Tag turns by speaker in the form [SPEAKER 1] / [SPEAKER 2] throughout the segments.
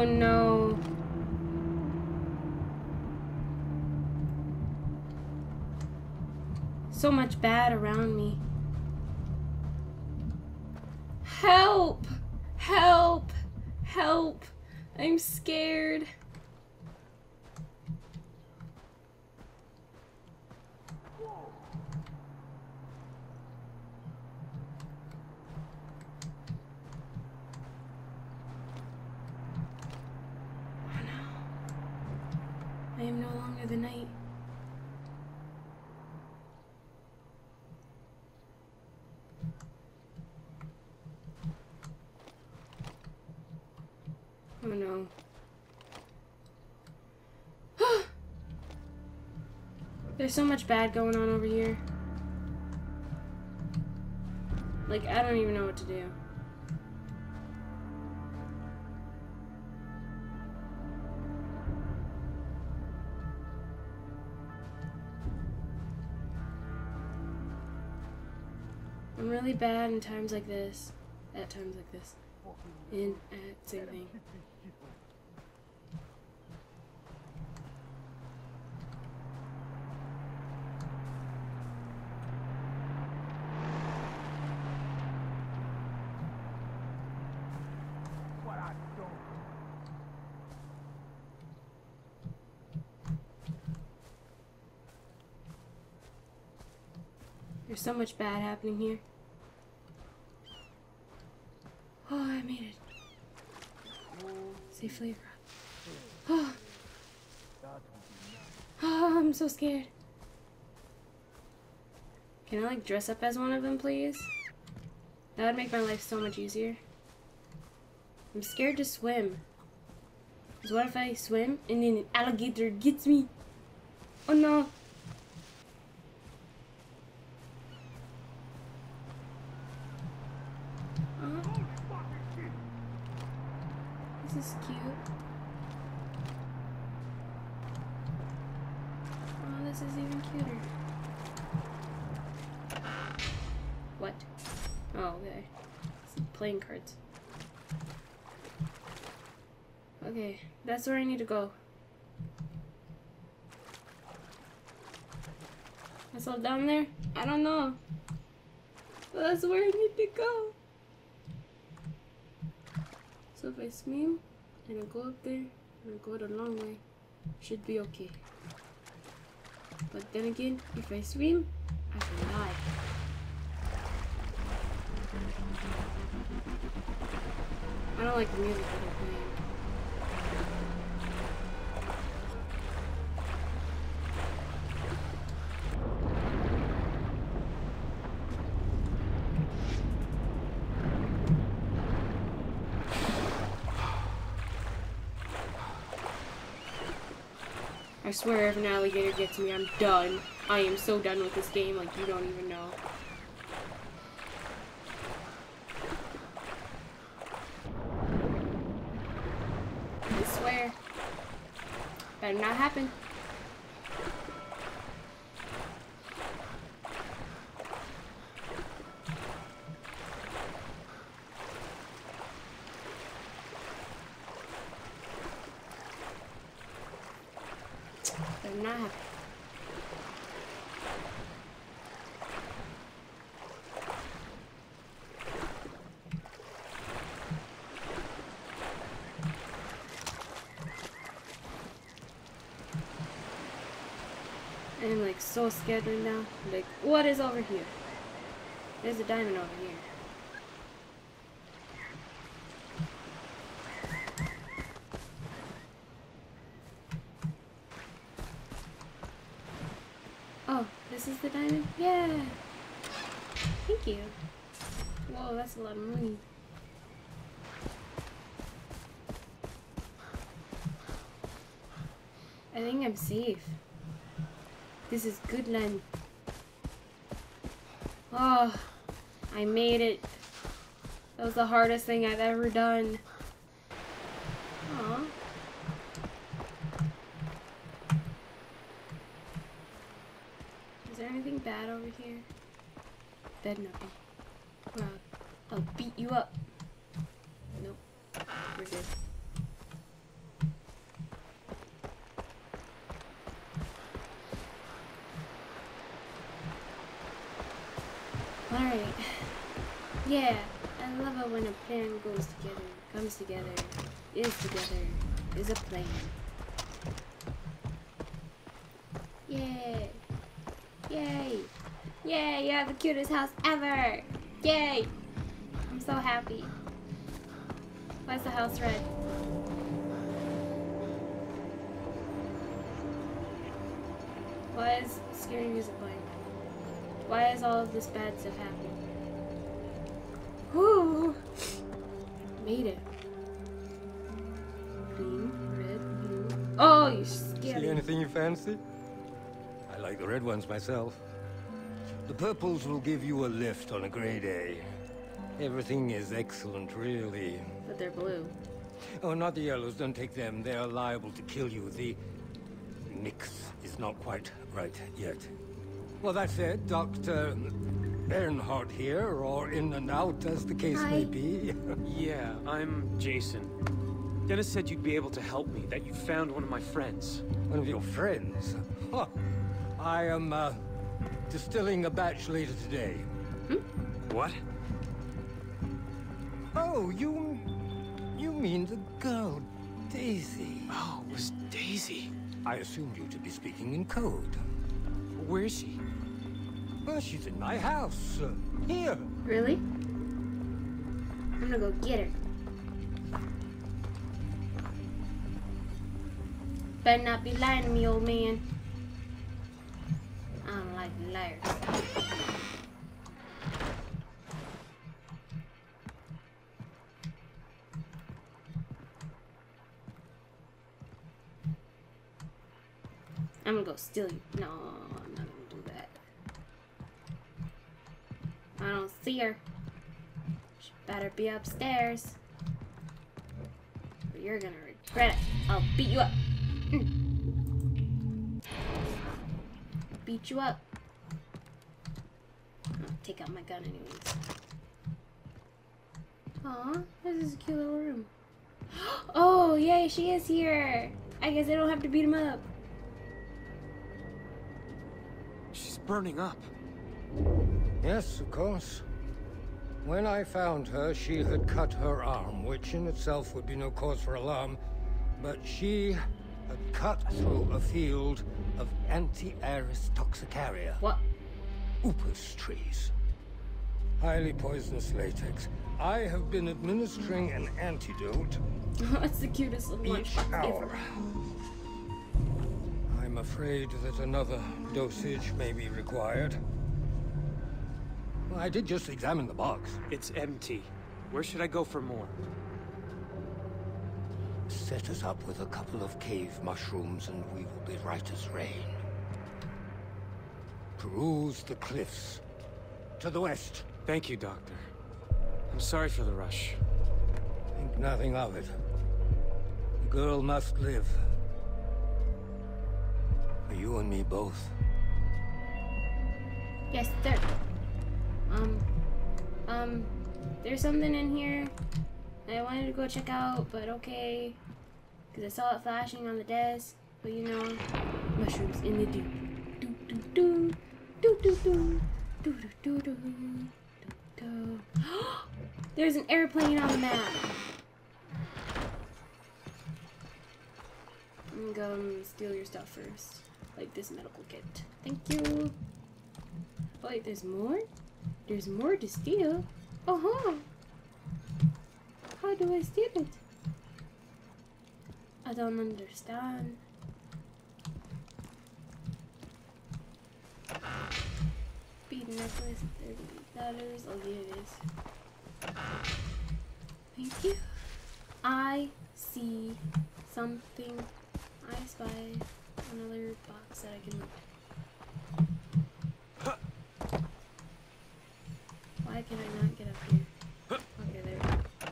[SPEAKER 1] Oh no. So much bad around me. Help! Help! Help! I'm scared. Oh no. I am no longer the knight. Oh no. There's so much bad going on over here. Like, I don't even know what to do. I'm really bad in times like this. At times like this. In, at, same thing. There's so much bad happening here. Oh, I made it. Oh. oh, I'm so scared. Can I like dress up as one of them, please? That would make my life so much easier. I'm scared to swim. Because what if I swim and then an alligator gets me? Oh no. Oh. This is cute. Oh, this is even cuter. What? Oh, okay. Playing cards. Okay, that's where I need to go. That's all down there? I don't know. But that's where I need to go. So if I swim and I go up there and I go the long way, should be okay. But then again, if I swim, I can die. I don't like the music that playing. I swear if an alligator gets me, I'm done. I am so done with this game, like you don't even know. I swear. Better not happen. Better not. I'm like so scared right now. Like, what is over here? There's a diamond over here. Oh, this is the diamond? Yeah! Thank you. Whoa, that's a lot of money. I think I'm safe. This is good land. Oh, I made it. That was the hardest thing I've ever done. Aw. Bad over here? Bed nothing. Wow. I'll beat you up. Nope. We're good. Alright. Yeah, I love it when a plan goes together, comes together, is together, is a plan. Yay! Yay! Yay! You have the cutest house ever! Yay! I'm so happy. Why is the house red? Why is scary music playing? Why is all of this bad stuff happening? Whoo! Made it. Green, red, blue. Oh, you scared
[SPEAKER 2] See anything you fancy? I like the red ones myself. The purples will give you a lift on a gray day. Everything is excellent, really.
[SPEAKER 1] But they're blue.
[SPEAKER 2] Oh, not the yellows. Don't take them. They are liable to kill you. The mix is not quite right yet. Well, that's it, Dr. Earnhardt here, or in and out, as the case may be.
[SPEAKER 3] Yeah, I'm Jason. Dennis said you'd be able to help me, that you found one of my friends.
[SPEAKER 2] One of your friends? Huh. I am, uh, distilling a batch later today.
[SPEAKER 3] What?
[SPEAKER 2] Oh, you... You mean the girl, Daisy.
[SPEAKER 3] Oh, it was Daisy.
[SPEAKER 2] I assumed you to be speaking in code.
[SPEAKER 3] Where is she?
[SPEAKER 2] Well, she's in my house. Uh, here.
[SPEAKER 1] Really? I'm gonna go get her. Better not be lying to me, old man. I'm gonna go steal you. No, I'm not gonna do that. I don't see her. She better be upstairs. Or you're gonna regret it. I'll beat you up. Beat you up. I'll take out my gun anyways. Aw, this is a cute little room. Oh, yay, she is here. I guess I don't have to beat him up.
[SPEAKER 3] She's burning up.
[SPEAKER 2] Yes, of course. When I found her, she had cut her arm, which in itself would be no cause for alarm, but she had cut through a field of Antiaris toxicaria,
[SPEAKER 1] What?
[SPEAKER 2] Upas trees. Highly poisonous latex. I have been administering an antidote
[SPEAKER 1] That's the cutest little
[SPEAKER 2] each
[SPEAKER 1] lunchbox
[SPEAKER 2] hour.
[SPEAKER 1] ever.
[SPEAKER 2] I'm afraid that another dosage may be required. Well, I did just examine the box.
[SPEAKER 3] It's empty. Where should I go for more?
[SPEAKER 2] Set us up with a couple of cave mushrooms and we will be right as rain. Peruse the cliffs. To the west.
[SPEAKER 3] Thank you, Doctor. I'm sorry for the rush.
[SPEAKER 2] Think nothing of it. The girl must live. For you and me both.
[SPEAKER 1] Yes, sir. Um, um, there's something in here I wanted to go check out, but okay. Because I saw it flashing on the desk. But you know, mushrooms in the deep. There's an airplane on the map. I'm gonna go steal your stuff first. Like this medical kit. Thank you. Wait, there's more? There's more to steal? Uh-huh. How do I steal it? I don't understand. Bead necklace, $30. Oh, yeah, it is. Thank you. I see something. I spy another box that I can Why can I not get up here? Okay, there. we go.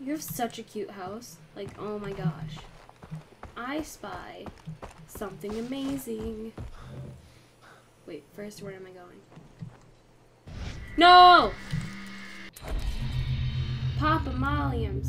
[SPEAKER 1] You have such a cute house. Like, oh my gosh. I spy something amazing. First, where am I going? No! Papa Molly, I'm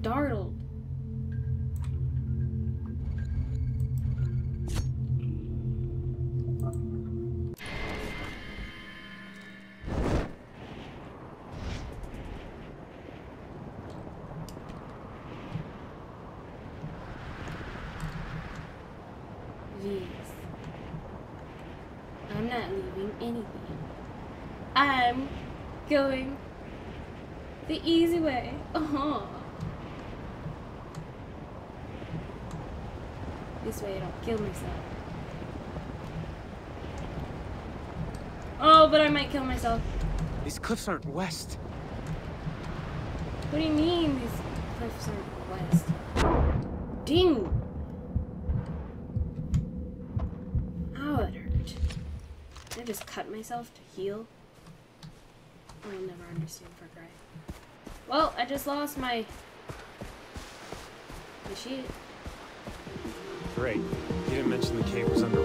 [SPEAKER 1] startled. Yes. I'm not leaving anything. I'm going the easy way. Uh-huh. This way I don't kill myself. Oh, but I might kill myself.
[SPEAKER 3] These cliffs aren't west.
[SPEAKER 1] What do you mean these cliffs aren't west? Ding! Ow, it hurt. Did I just cut myself to heal? I'll never understand Far. Well, I just lost my... my sheet.
[SPEAKER 3] Great. You didn't mention the cave was underwater.